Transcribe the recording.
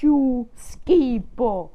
shoe skateboard